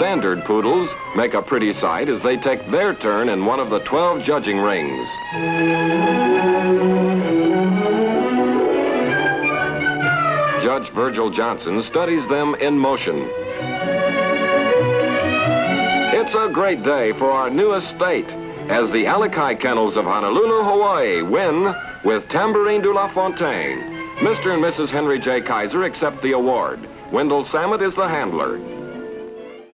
standard poodles make a pretty sight as they take their turn in one of the 12 judging rings. Judge Virgil Johnson studies them in motion. It's a great day for our newest state as the Alekai Kennels of Honolulu, Hawaii win with Tambarine de la Fontaine. Mr. and Mrs. Henry J. Kaiser accept the award. Wendell Sammet is the handler.